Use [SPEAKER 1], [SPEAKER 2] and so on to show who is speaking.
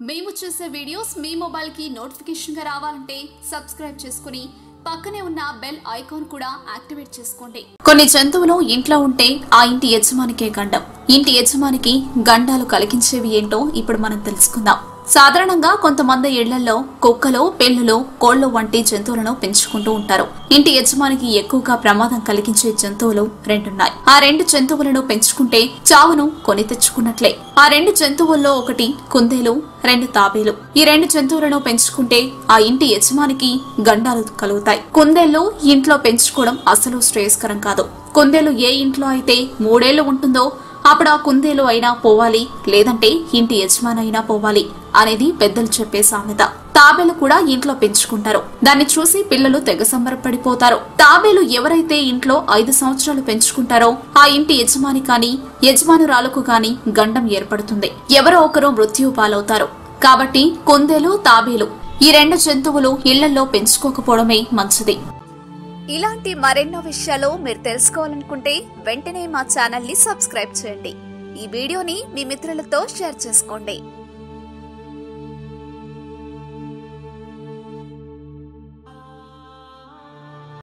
[SPEAKER 1] మేము చేసే వీడియోస్ మీ మొబైల్కి నోటిఫికేషన్గా రావాలంటే సబ్స్క్రైబ్ చేసుకుని పక్కనే ఉన్న బెల్ ఐకాన్ కూడా యాక్టివేట్ చేసుకోండి. కొన్ని జంతువులు ఇంట్లో ఉంటే ఆ ఇంటి యజమానికే గండం. ఇంటి యజమానికి గండాలు కలిగించేవి ఏంటో ఇప్పుడు మనం తెలుసుకుందాం. సాధారణంగా కొంతమంది ఇళ్ళలో కుక్కలు పిల్లులు కోళ్ళు వంటి జంతువులను పెంచుకుంటూ ఉంటారు. ఇంటి యజమానికి ఎక్కువగా ప్రమాదం కలిగించే జంతువులు రెండున్నాయి. ఆ రెండు జంతువులను పెంచుకుంటే చావును కొని తెచ్చుకున్నట్లే. ఆ రెండు జంతువుల్లో ఒకటి కుందేలు రెండు తాబేలు. ఈ రెండు జంతువులను పెంచుకుంటే ఆ ఇంటి యజమానికి గండాలు కలుగుతాయి. కుందేళ్ళు ఇంట్లో పెంచుకోవడం అసలు శ్రేయస్కరం కాదు. కుందేలు ఏ ఇంట్లో అయితే మూడేళ్ళు ఉంటుందో అప్పుడు ఆ కుందేలు అయినా పోవాలి లేదంటే ఇంటి యజమాని అయినా పోవాలి అనేది పెద్దలు చెప్పే సామెత. తాబేలు కూడా ఇంట్లో పెంచుకుంటారు. దాన్ని చూసి పిల్లలు తెగ సంబరపడిపోతారు. తాబేలు ఎవరైతే ఇంట్లో ఐదు సంవత్సరాలు పెంచుకుంటారో ఆ ఇంటి యజమాని కాని యజమానురాలకు కాని గండం ఏర్పడుతుంది. ఎవరో ఒకరు మృత్యు పాలవుతారు. కాబట్టి కుందేలు తాబేలు ఈ రెండు జంతువులు ఇళ్ళలో పెంచుకోకపోవడమే మంచిది.
[SPEAKER 2] ఇలాంటి మరెన్నో విషయాలు మీరు తెలుసుకోవాలనుకుంటే వెంటనే మా ఛానల్ని సబ్స్క్రైబ్ చేయండి. ఈ వీడియోని మీ మిత్రులతో షేర్ చేసుకోండి.